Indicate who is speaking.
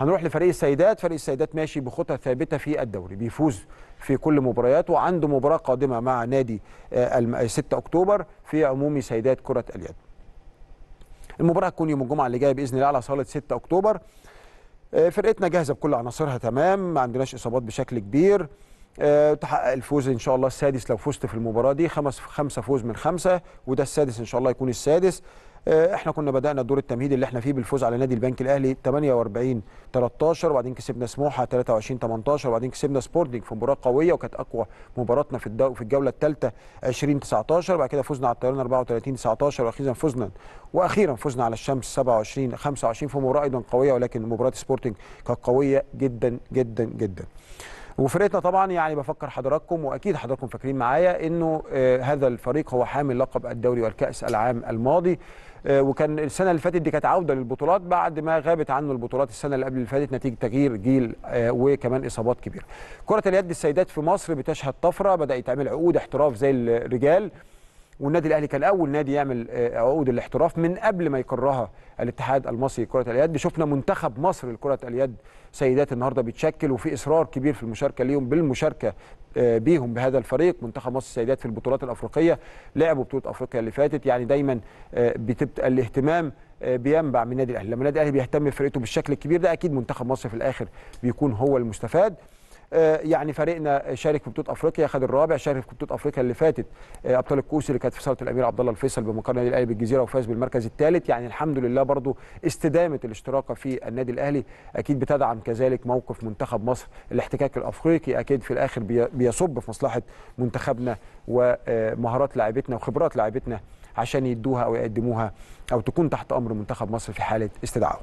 Speaker 1: هنروح لفريق السيدات. فريق السيدات ماشي بخطى ثابتة في الدوري بيفوز في كل مبارياته وعنده مباراة قادمة مع نادي آه، الم- 6 أكتوبر في عمومي سيدات كرة اليد. المباراة هتكون يوم الجمعة اللي جاية بإذن الله على صالة 6 أكتوبر. آه، فرقتنا جاهزة بكل عناصرها تمام ما عندناش إصابات بشكل كبير. آه، تحقق الفوز إن شاء الله السادس لو فزت في المباراة دي. خمس خمسة فوز من خمسة وده السادس إن شاء الله يكون السادس. آه، إحنا كنا بدأنا الدور التمهيدي اللي إحنا فيه بالفوز على نادي البنك الأهلي 48 13 وبعدين كسبنا سموحة 23 18 وبعدين كسبنا سبورتنج في مباراة قوية وكانت أقوى مباراتنا في الدو في الجولة الثالثه 20 19 بعد كده فزنا على الطيران 34 19 وأخيرا فزنا وأخيرا فزنا على الشمس 27 25 في مباراة أيضا قوية ولكن مباراة سبورتنج كانت قوية جدا جدا جدا. وفرقتنا طبعا يعني بفكر حضراتكم وأكيد حضراتكم فاكرين معايا إنه آه هذا الفريق هو حامل لقب الدوري والكأس العام الماضي آه وكان السنة اللي فاتت دي كانت عودة للبطولات بعد ما غابت عنه البطولات السنة اللي قبل اللي فاتت نتيجة تغيير جيل آه وكمان إصابات كبيرة. كرة اليد السيدات في مصر بتشهد طفرة بدا يتعمل عقود احتراف زي الرجال والنادي الأهلي كان اول نادي يعمل آه، عقود الاحتراف من قبل ما يقرها الاتحاد المصري لكرة اليد. شفنا منتخب مصر لكرة اليد سيدات النهارده بيتشكل وفي إصرار كبير في المشاركة ليهم بالمشاركة آه، بيهم بهذا الفريق. منتخب مصر السيدات في البطولات الأفريقية لعبوا بطولة أفريقيا اللي فاتت. يعني دايما آه، بتبقى الاهتمام بينبع من النادي الأهلي. لما النادي الأهلي بيهتم بفرقته بالشكل الكبير ده أكيد منتخب مصر في الآخر بيكون هو المستفاد. يعني فريقنا شارك في بطولة أفريقيا خد الرابع شارك في بطولة أفريقيا اللي فاتت آه، أبطال الكؤوس اللي كانت في صالة الأمير عبد الله الفيصل بمقر النادي الاهلي بالجزيرة وفاز بالمركز الثالث. يعني الحمد لله برضو استدامه الاشتراك في النادي الأهلي. أكيد بتدعم كذلك موقف منتخب مصر الاحتكاك الأفريقي أكيد في الآخر بي- بيصب في مصلحة منتخبنا ومهارات لاعبتنا وخبرات لاعبتنا عشان يدوها أو يقدموها أو تكون تحت أمر منتخب مصر في حالة استدعائهم